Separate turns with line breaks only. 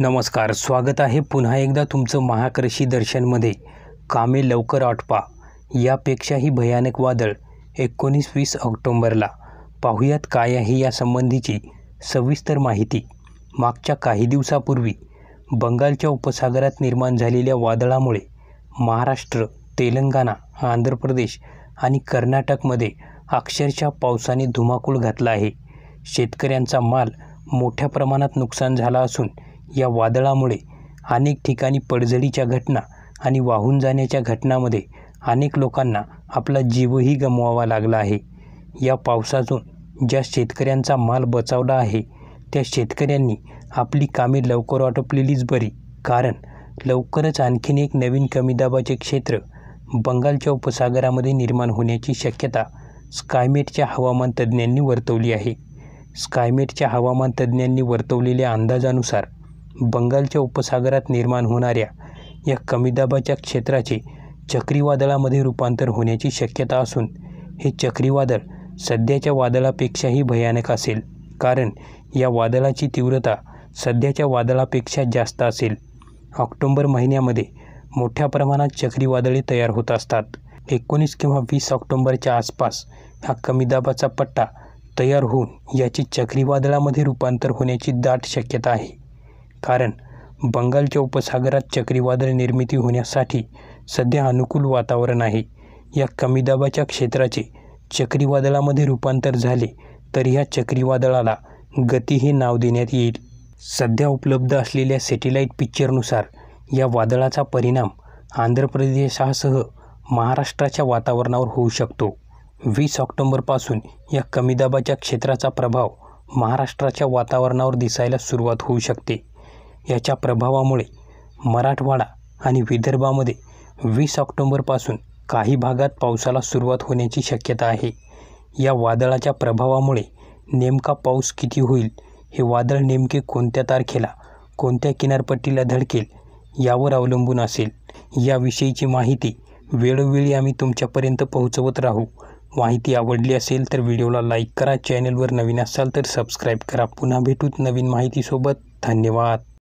नमस्कार स्वागत आहे पुन्हा एकदा तुमचं महाकृषी दर्शनमध्ये. कामे लवकर आटपा. यापेक्षाही भयानक वादळ एकोणीस वीस ऑक्टोंबरला. पाहुयात काय आहे या संबंधीची सविस्तर माहिती. मागच्या काही दिवसापूर्वी बंगालच्या उपसागरात निर्माण झालेल्या वादळामुळे महाराष्ट्र तेलंगणा आंध्र प्रदेश आणि कर्नाटकमध्ये अक्षरशः पावसाने धुमाकूळ घातला आहे. शेतकऱ्यांचा माल मोठ्या प्रमाणात नुकसान झाला असून या वादळामुळे अनेक ठिकाणी पडझडीच्या घटना आणि वाहून जाण्याच्या घटनामध्ये अनेक लोकांना आपला जीवही गमवावा लागला आहे. या पावसातून ज्या शेतकऱ्यांचा माल बचावला आहे त्या शेतकऱ्यांनी आपली कामे लवकर आटोपलेलीच बरी. कारण लवकरच आणखीन एक नवीन कमी दाबाचे क्षेत्र बंगालच्या उपसागरामध्ये निर्माण होण्याची शक्यता स्कायमेटच्या हवामान तज्ज्ञांनी वर्तवली आहे. स्कायमेटच्या हवामान तज्ज्ञांनी वर्तवलेल्या अंदाजानुसार बंगालच्या उपसागरात निर्माण होणाऱ्या या कमी दाबाच्या क्षेत्राचे चक्रीवादळामध्ये रूपांतर होण्याची शक्यता असून हे चक्रीवादळ सध्याच्या वादळापेक्षाही भयानक असेल कारण या वादळाची तीव्रता सध्याच्या वादळापेक्षा जास्त असेल. ऑक्टोंबर महिन्यामध्ये मोठ्या प्रमाणात चक्रीवादळे तयार होत असतात. एकोणीस किंवा वीस ऑक्टोंबरच्या आसपास हा कमी दाबाचा पट्टा तयार होऊन याची चक्रीवादळामध्ये रूपांतर होण्याची दाट शक्यता आहे. कारण बंगालच्या उपसागरात चक्रीवादळ निर्मिती होण्यासाठी सध्या अनुकूल वातावरण आहे. या कमी दाबाच्या क्षेत्राचे चक्रीवादळामध्ये रूपांतर झाले तर ह्या चक्रीवादळाला गती हे नाव देण्यात येईल. सध्या उपलब्ध असलेल्या सॅटेलाईट पिक्चरनुसार या वादळाचा परिणाम आंध्र प्रदेशासह महाराष्ट्राच्या वातावरणावर होऊ शकतो. वीस ऑक्टोंबरपासून या कमी दाबाच्या क्षेत्राचा प्रभाव महाराष्ट्राच्या वातावरणावर दिसायला सुरुवात होऊ शकते. याच्या प्रभावामुळे मराठवाडा आणि विदर्भामध्ये वीस ऑक्टोंबरपासून काही भागात पावसाला सुरुवात होण्याची शक्यता आहे. या वादळाच्या प्रभावामुळे नेमका पाऊस किती होईल हे वादळ नेमके कोणत्या तारखेला कोणत्या किनारपट्टीला धडकेल यावर अवलंबून असेल याविषयीची माहिती वेळोवेळी आम्ही तुमच्यापर्यंत पोहोचवत राहू. माहिती आवडली असेल तर व्हिडिओला लाईक करा चॅनलवर नवीन असाल तर सबस्क्राईब करा. पुन्हा भेटूत नवीन माहितीसोबत. धन्यवाद.